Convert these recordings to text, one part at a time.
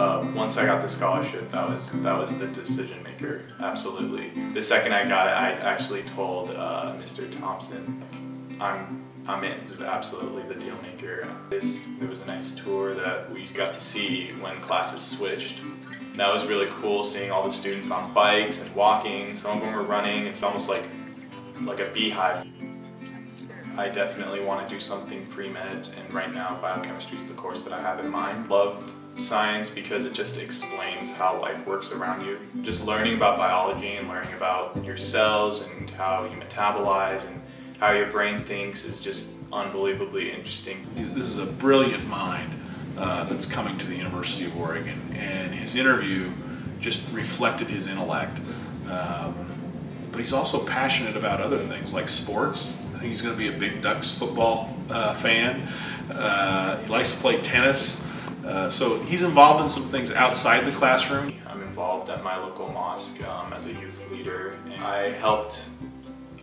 uh, once I got the scholarship, that was that was the decision maker. Absolutely. The second I got it, I actually told uh, Mr. Thompson, I'm I'm in. This is absolutely the deal maker. This, there was a nice tour that we got to see when classes switched. That was really cool seeing all the students on bikes and walking. Some of them were running. It's almost like like a beehive. I definitely want to do something pre-med and right now biochemistry is the course that I have in mind. Loved science because it just explains how life works around you. Just learning about biology and learning about your cells and how you metabolize and how your brain thinks is just unbelievably interesting. This is a brilliant mind uh, that's coming to the University of Oregon and his interview just reflected his intellect. Um, but he's also passionate about other things like sports think he's going to be a big Ducks football uh, fan. Uh, he likes to play tennis. Uh, so he's involved in some things outside the classroom. I'm involved at my local mosque um, as a youth leader. I helped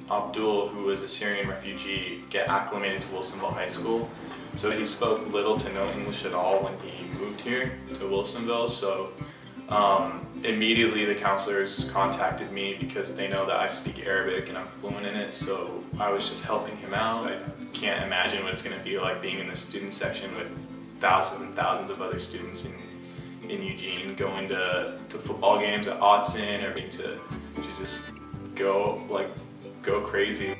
Abdul, who was a Syrian refugee, get acclimated to Wilsonville High School. So he spoke little to no English at all when he moved here to Wilsonville. So um, immediately the counselors contacted me because they know that I speak Arabic and I'm fluent in it, so I was just helping him out. I can't imagine what it's going to be like being in the student section with thousands and thousands of other students in, in Eugene, going to, to football games at Autzen or to, to just go, like, go crazy.